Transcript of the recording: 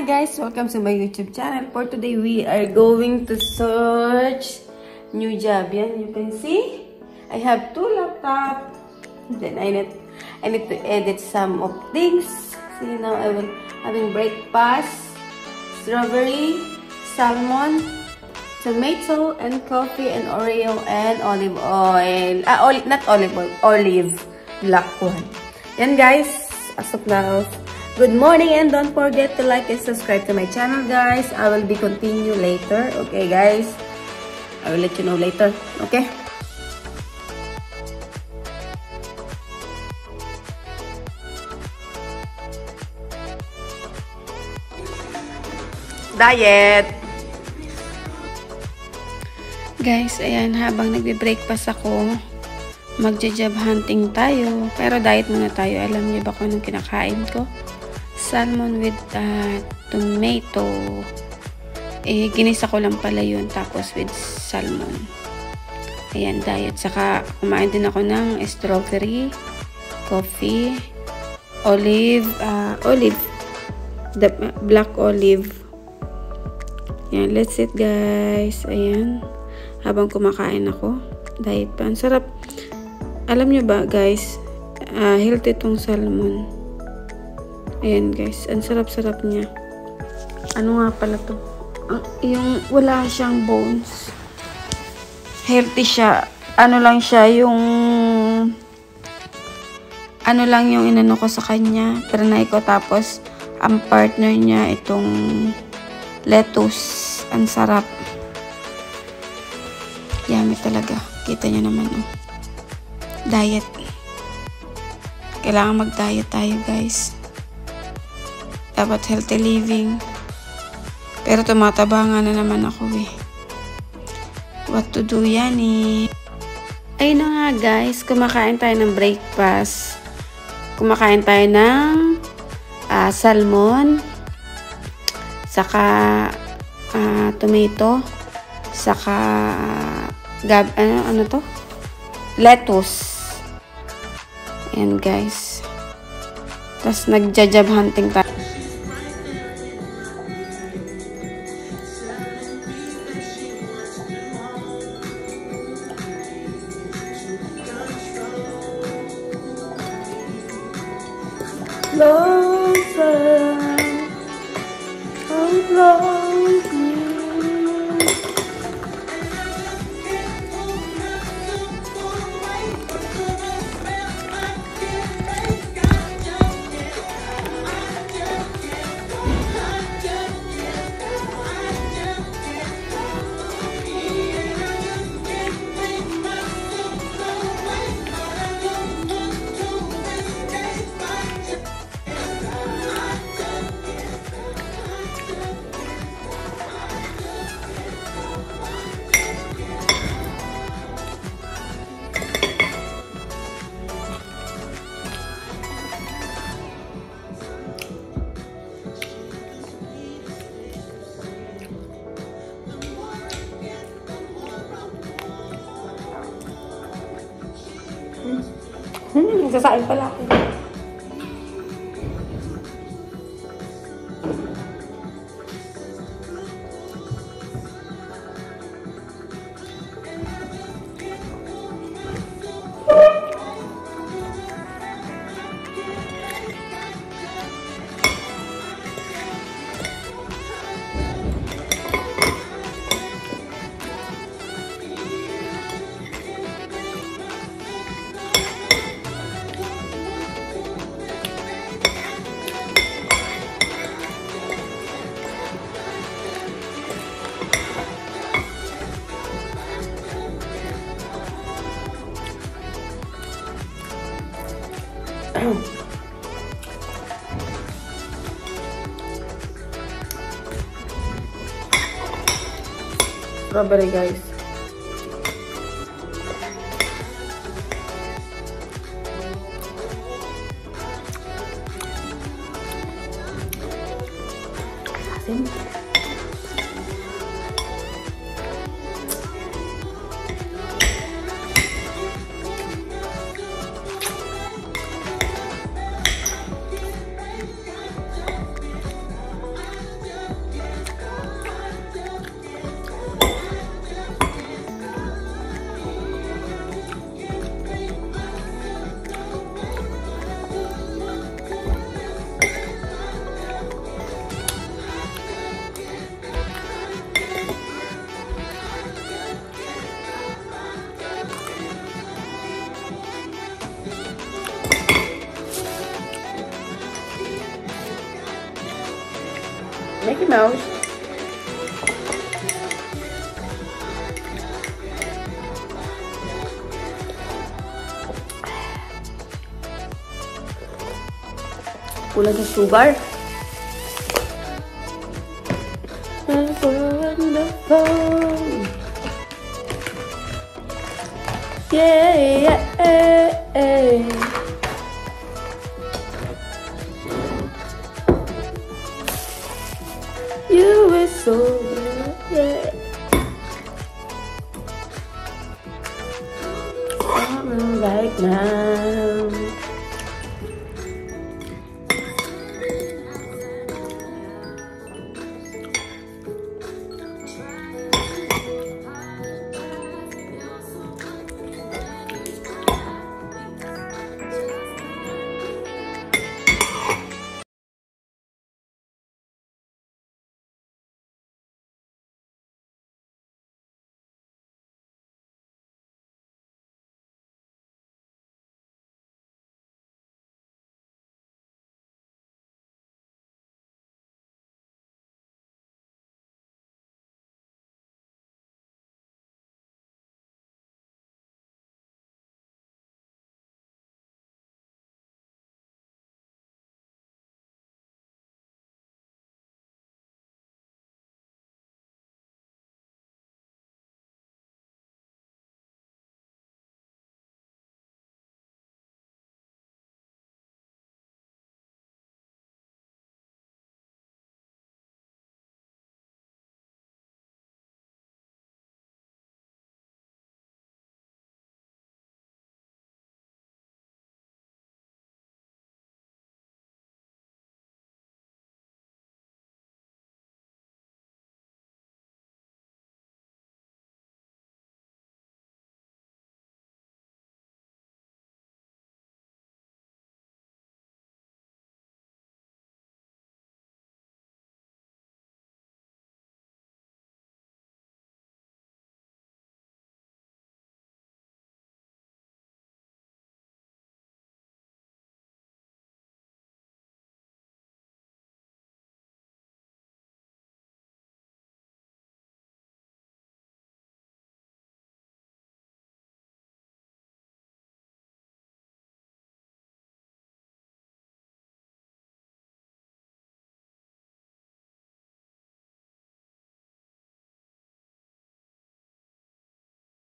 Hi guys! Welcome to my YouTube channel. For today, we are going to search new job. Yan, you can see. I have two laptops. Then I need, I need to edit some of things. See now, I will having breakfast, strawberry, salmon, tomato, and coffee, and Oreo, and olive oil. Ah, oli not olive oil, olive. Black one. Yan guys, as of now, Good morning and don't forget to like and subscribe to my channel guys. I will be continue later. Okay guys. I will let you know later. Okay. Diet! Guys, ayan, habang nagbe-breakfast ako, magja-job hunting tayo. Pero diet muna tayo. Alam niyo ba kung anong kinakain ko? Salmon with uh, tomato. Eh, ginisa ko lang pala yun. Tapos with salmon. Ayan, diet. Saka, kumain din ako ng strawberry, coffee, olive, uh, olive, the black olive. Ayan, let's eat guys. Ayan. Habang kumakain ako. Diet pa. Ang sarap. Alam nyo ba guys, uh, healthy tong salmon. Ayan guys, ang sarap-sarap niya. Ano nga pala to? Ang, yung wala siyang bones. Healthy siya. Ano lang siya, yung ano lang yung inano ko sa kanya. Trinay ko tapos ang partner niya itong lettuce. Ang sarap. Yummy talaga. Kita niyo naman oh. Diet. Kailangan mag-diet tayo guys. Dapat healthy living. Pero tumataba na naman ako eh. What to do yan eh. Ayun nga guys, kumakain tayo ng breakfast. Kumakain tayo ng uh, salmon, saka uh, tomato, saka uh, gab, ano, ano to? Lettuce. Ayan guys. Tapos nagja-job hunting tayo. love. Hmm, nagsasain pala ako. Strawberry guys. Mickey Mouse. Pula de açúcar. So